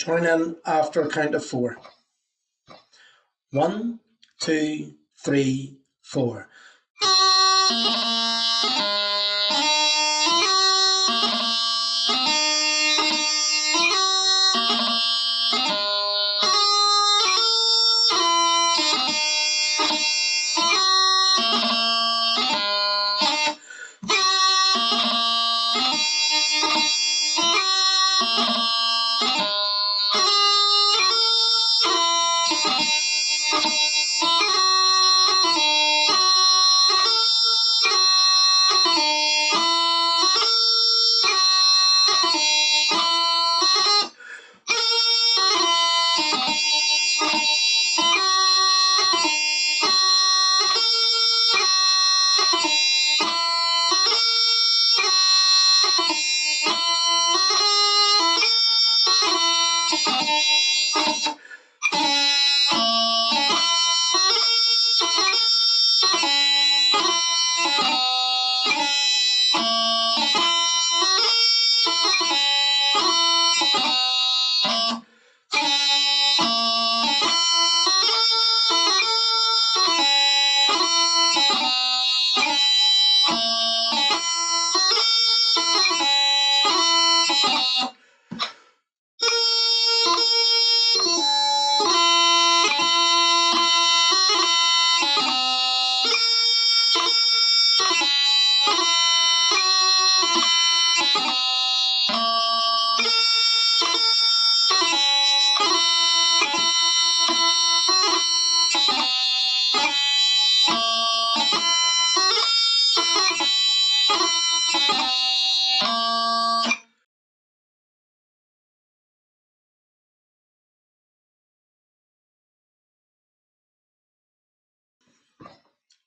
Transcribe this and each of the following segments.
Join in after a count of four. One, two, three, four.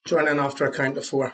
Join in after a count of four.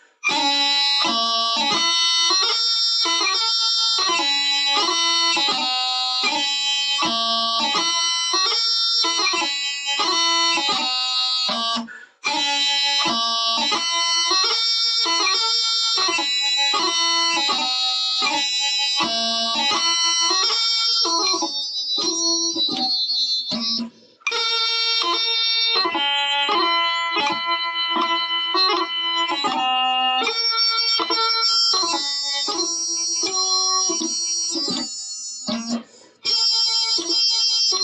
Join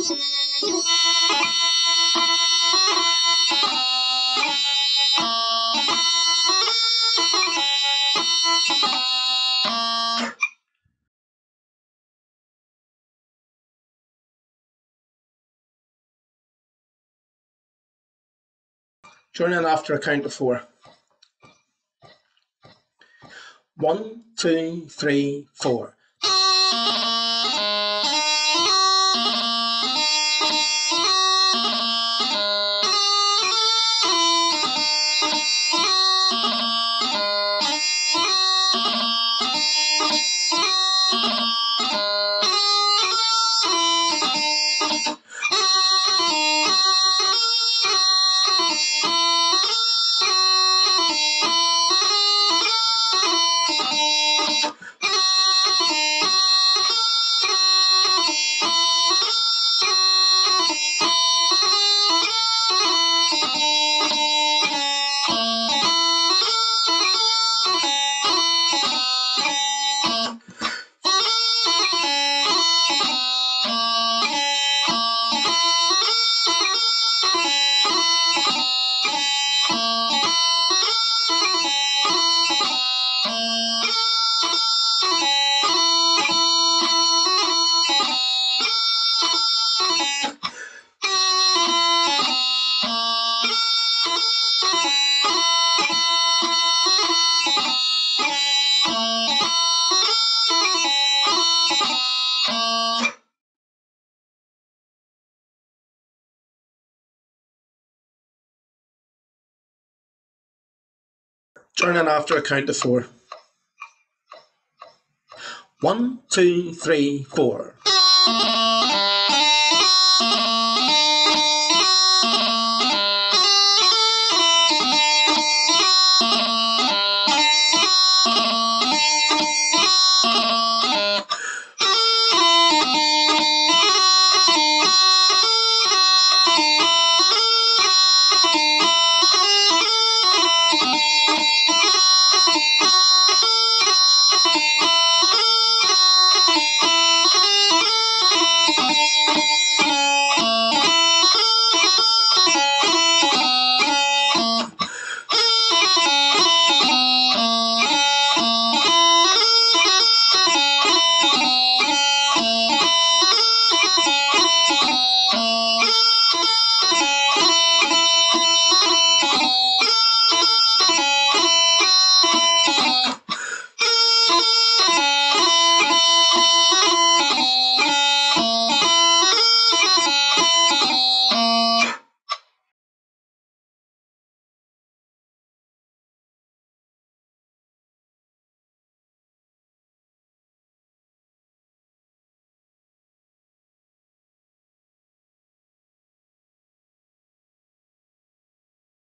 in after a count of four. One, two, three, four. Joining after a count of four. One, two, three, four. Oh.